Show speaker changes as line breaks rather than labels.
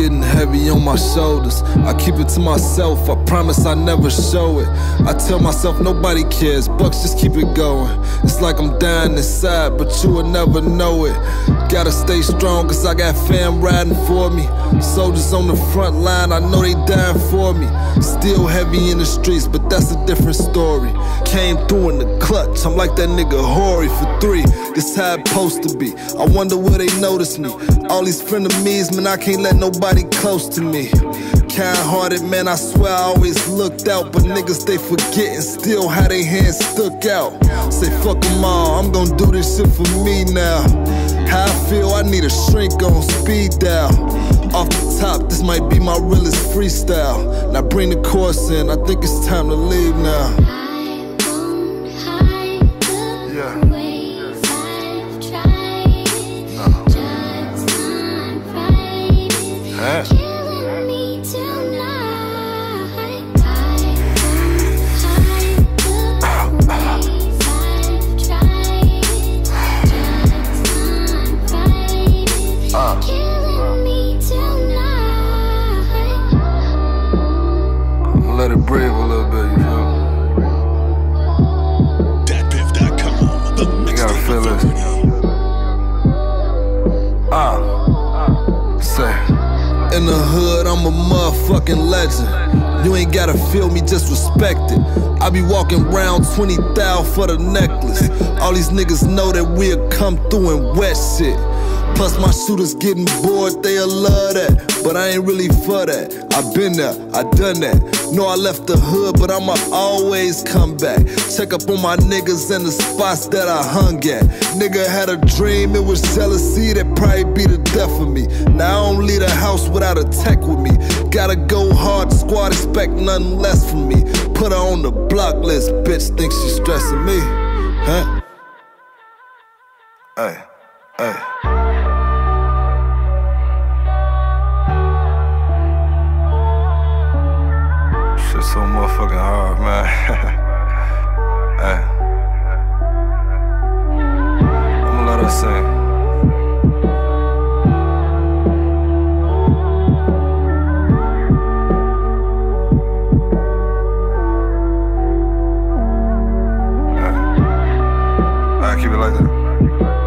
Getting heavy on my shoulders. I keep it to myself, I promise I never show it. I tell myself nobody cares, bucks just keep it going. It's like I'm dying inside, but you will never know it. Gotta stay strong, cause I got fam riding for me. Soldiers on the front line, I know they dying for me. Still heavy in the streets, but that's a different story. Came through in the clutch, I'm like that nigga Horry for three. This how it supposed to be. I wonder will they notice me. All these frenemies, man, I can't let nobody close to me. Kind hearted, man, I swear I always looked out. But niggas, they forgetting still how they hands stuck out. Say, fuck them all, I'm gonna do this shit for me now. How I feel, I need a shrink on speed dial. Off the top, this might be my realest freestyle. Now bring the chorus in, I think it's time to leave now. Breathe a little bit, you feel me?
DatPiff.com, the
gotta feel this.
authority.
Ah, say, in the hood, I'm a motherfucking legend. You ain't gotta feel me, just respect it. I be walking round 20 thou for the necklace. All these niggas know that we'll come through and wet shit. Plus my shooters getting bored, they'll love that. But I ain't really for that. I been there, I done that. Know I left the hood, but I'ma always come back. Check up on my niggas and the spots that I hung at. Nigga had a dream, it was jealousy that probably be the death of me. Now I don't leave the house without a tech with me. Gotta go hard, squad expect nothing less from me. Put her on the block list, bitch think she stressing me. Huh? Hey, hey. So motherfucking hard, man. hey. I'ma let her sing. On that?